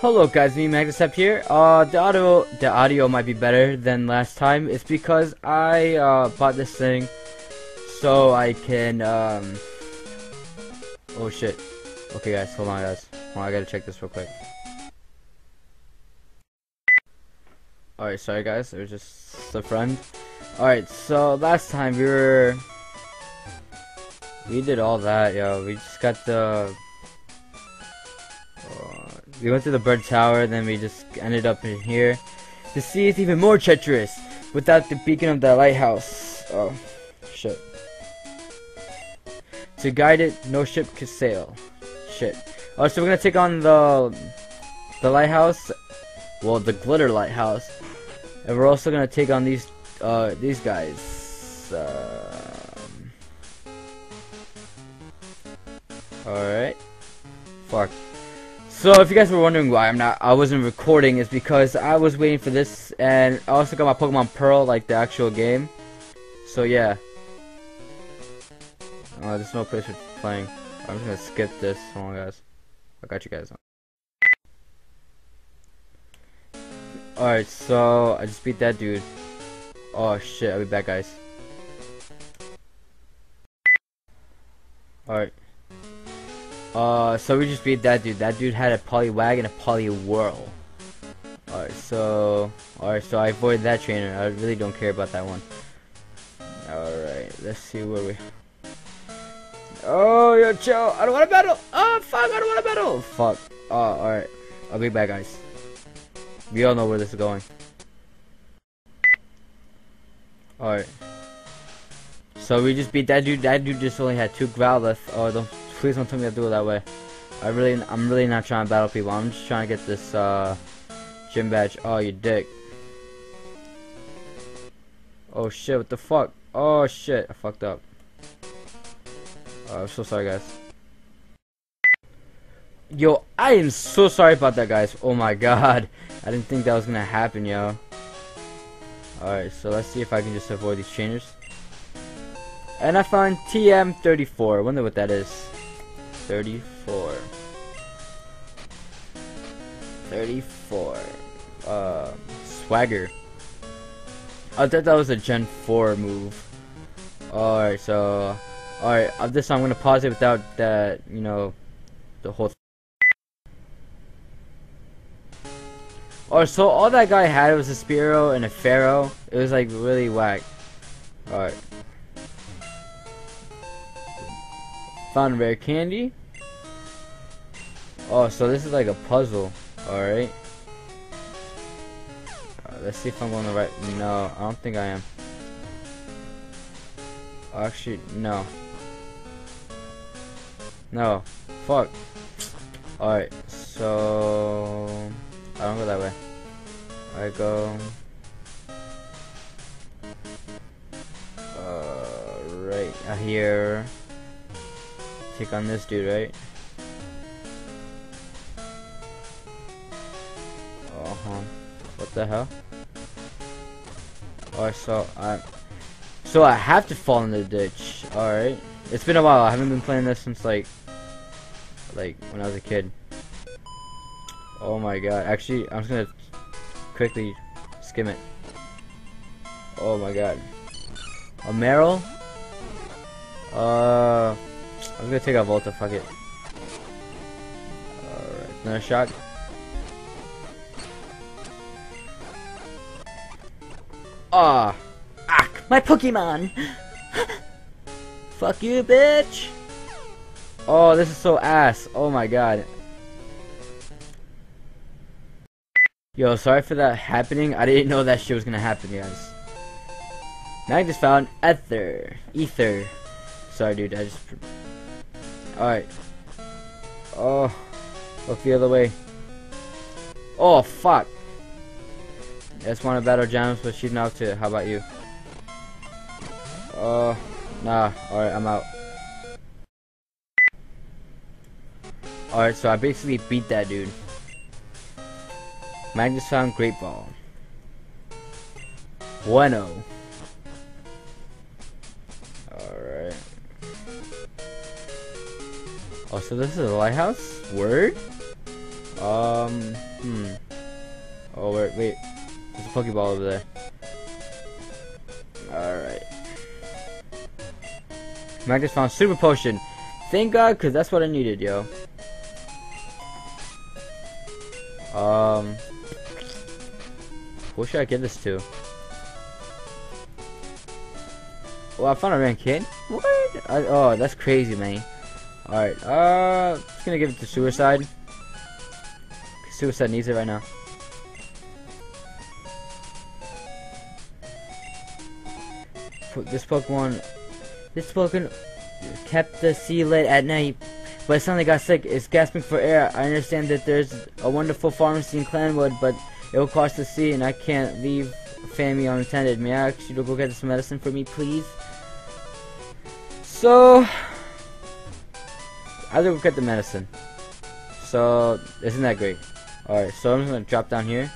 Hello guys, me Magnusep here. Uh, the audio, the audio might be better than last time. It's because I uh, bought this thing so I can um. Oh shit. Okay guys, hold on guys. Hold on, I gotta check this real quick. Alright, sorry guys, it was just a friend. Alright, so last time we were we did all that, yo. We just got the we went to the bird tower, then we just ended up in here The sea is even more treacherous without the beacon of the lighthouse. Oh, shit. To guide it, no ship could sail. Shit. Oh, so we're gonna take on the the lighthouse, well, the glitter lighthouse, and we're also gonna take on these uh these guys. Um, Alright. Fuck. So if you guys were wondering why I'm not, I wasn't recording, is because I was waiting for this, and I also got my Pokemon Pearl, like the actual game. So yeah. Oh, there's no place for playing. I'm just gonna skip this. Hold on, guys. I got you guys on. Alright, so I just beat that dude. Oh shit, I'll be back, guys. Alright. Uh, so we just beat that dude. That dude had a Poliwag and a Poliwhirl. Alright, so... Alright, so I avoid that trainer. I really don't care about that one. Alright, let's see where we... Oh, yo, chill. I don't want to battle. Oh, fuck, I don't want to battle. Fuck. Oh, alright. I'll be back, guys. We all know where this is going. Alright. So we just beat that dude. That dude just only had two Growlithe. Oh, don't Please don't tell me to do it that way. I really, I'm really not trying to battle people. I'm just trying to get this uh, gym badge. Oh, you dick. Oh shit! What the fuck? Oh shit! I fucked up. Oh, I'm so sorry, guys. Yo, I am so sorry about that, guys. Oh my god. I didn't think that was gonna happen, yo. Alright, so let's see if I can just avoid these trainers. And I found TM34. Wonder what that is. 34. 34. Uh, swagger. I thought that was a Gen 4 move. Alright, so... Alright, uh, this I'm gonna pause it without that, you know, the whole... Oh, so all that guy had was a Spearow and a Fearow. It was like really whack. Alright. Found rare candy. Oh, so this is like a puzzle. Alright. Let's see if I'm going the right... No, I don't think I am. Actually, no. No. Fuck. Alright, so... I don't go that way. I go... Uh, right here. Take on this dude, right? Uh-huh. What the hell? Alright, so I so I have to fall in the ditch. Alright. It's been a while. I haven't been playing this since like like when I was a kid. Oh my god. Actually, I'm just gonna quickly skim it. Oh my god. A Marill? Uh I'm gonna take a Volta, fuck it. Alright, another shot. Ah! Ah! My Pokemon! Fuck you, bitch! Oh, this is so ass. Oh my god. Yo, sorry for that happening. I didn't know that shit was gonna happen, guys. Now I just found Ether. Ether. Sorry, dude. I just... Alright. Oh. Look the other way. Oh, fuck. I just want to battle Jams, but she's now too. How about you? Uh, nah. Alright, I'm out. Alright, so I basically beat that dude. Magnus found Great Ball. Bueno. Alright. Oh, so this is a lighthouse? Word? Um, hmm. Oh, wait, wait. There's a Pokeball over there. Alright. Magnus found Super Potion. Thank God, because that's what I needed, yo. Um, who should I give this to? Well, I found a Rankin. What? I, oh, that's crazy, man. Alright, uh, just gonna give it to Suicide. Suicide needs it right now. This Pokemon, this Pokemon kept the sea lit at night, but it suddenly got sick. It's gasping for air. I understand that there's a wonderful pharmacy in Clanwood, but it will cost the sea, and I can't leave family unattended. May I ask you to go get some medicine for me, please? So, I to go get the medicine. So, isn't that great? Alright, so I'm just gonna drop down here.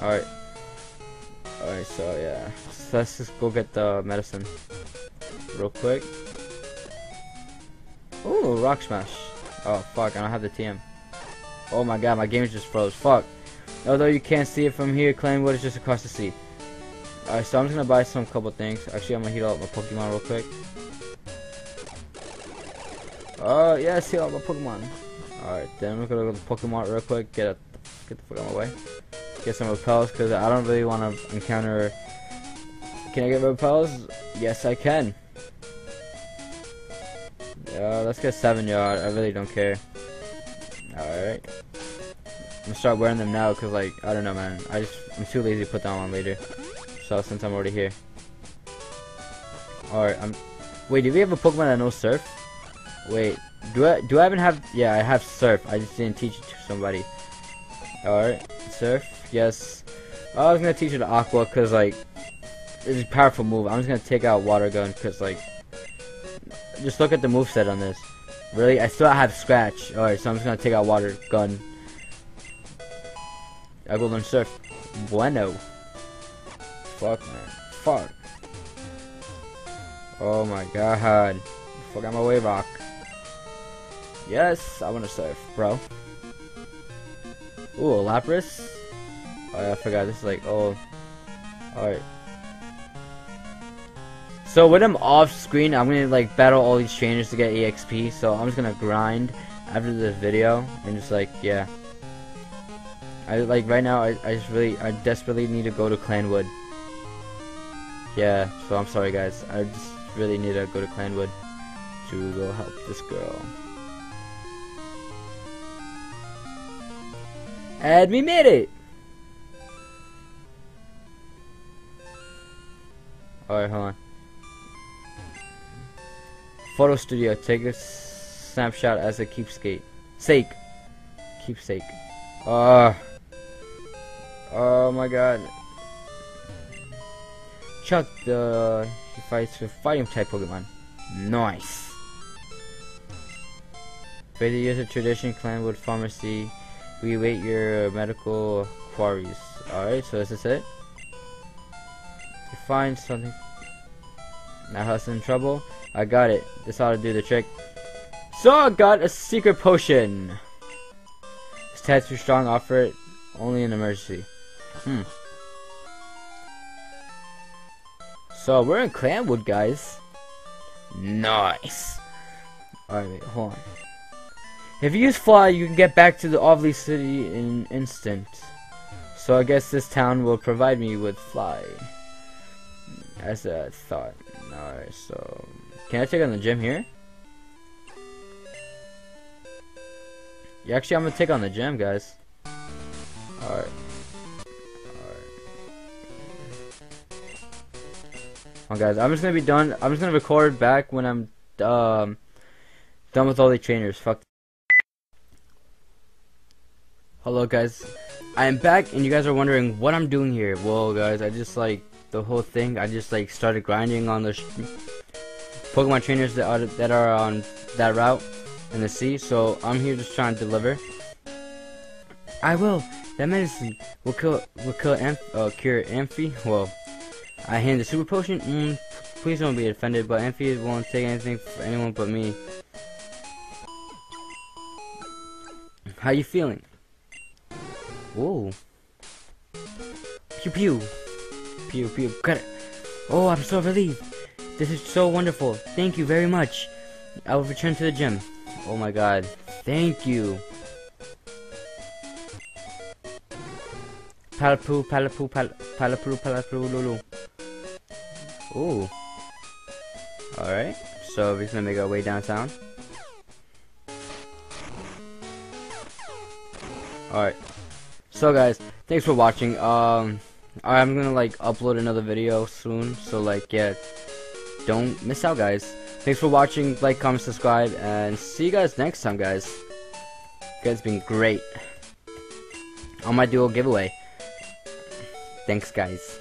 Alright. Alright, so yeah. So let's just go get the medicine. Real quick. Ooh, Rock Smash. Oh, fuck, I don't have the TM. Oh my god, my game just froze. Fuck. Although you can't see it from here, Clanwood is just across the sea. Alright, so I'm just gonna buy some couple things. Actually, I'm gonna heal up my Pokemon real quick. Uh, yeah, heal up my Pokemon. Alright, then we're gonna go to the Pokemon real quick. Get a, get the fuck out of my way. Get some repels, because I don't really want to encounter... Can I get repels? Yes, I can. Uh, let's get 7 yard. I really don't care. Alright. I'm gonna start wearing them now, because, like, I don't know, man. I just, I'm too lazy to put that on later. So, since I'm already here. Alright, I'm... Wait, do we have a Pokemon that knows Surf? Wait, do I do I even have? Yeah, I have surf. I just didn't teach it to somebody. All right, surf. Yes. I was gonna teach it aqua because like it's a powerful move. I'm just gonna take out water gun because like just look at the move set on this. Really, I still have scratch. All right, so I'm just gonna take out water gun. I go learn surf. Bueno. Fuck man. Fuck. Oh my god. Fuck out my way, rock. Yes, I want to surf, bro. Ooh, Lapras. I forgot. This is like, oh. Alright. So when I'm off screen, I'm gonna like battle all these trainers to get EXP. So I'm just gonna grind after this video and just like, yeah. I like right now. I I just really I desperately need to go to Clanwood. Yeah. So I'm sorry, guys. I just really need to go to Clanwood to go help this girl. And we made it! Alright, hold on. Photo studio, take a snapshot as a keepsake. Sake. Keepsake. Uh, oh my god. Chuck, the he fights with fighting type Pokemon. Nice. For the years of tradition, Clanwood Pharmacy we await your medical queries. Alright, so is this it? You find something. Now has in trouble? I got it. This ought to do the trick. So I got a secret potion. Stats too strong, offer it only in emergency. Hmm. So we're in Clanwood, guys. Nice. Alright, wait, hold on. If you use fly, you can get back to the Ovely City in an instant. So I guess this town will provide me with fly. As I thought. Alright, so... Can I take on the gym here? Yeah, actually, I'm gonna take on the gym, guys. Alright. Alright. Oh, guys, I'm just gonna be done. I'm just gonna record back when I'm um done with all the trainers. Fuck. Hello guys, I am back and you guys are wondering what I'm doing here. Well guys, I just like the whole thing, I just like started grinding on the Pokemon trainers that are, that are on that route in the sea, so I'm here just trying to deliver. I will! That medicine will kill, will kill Amph uh, cure Amphy. Well, I hand the super potion, mm, please don't be offended, but Amphy won't take anything for anyone but me. How you feeling? Whoa. Pew pew. Pew pew. Got it. Oh, I'm so relieved. This is so wonderful. Thank you very much. I will return to the gym. Oh my god. Thank you. Palapoo, palapoo, pal palapoo, palapoo, lulu. Ooh. Alright. So we're gonna make our way downtown. Alright. So guys, thanks for watching. Um I'm gonna like upload another video soon. So like yeah. Don't miss out guys. Thanks for watching, like, comment, subscribe, and see you guys next time guys. You guys been great. On my dual giveaway. Thanks guys.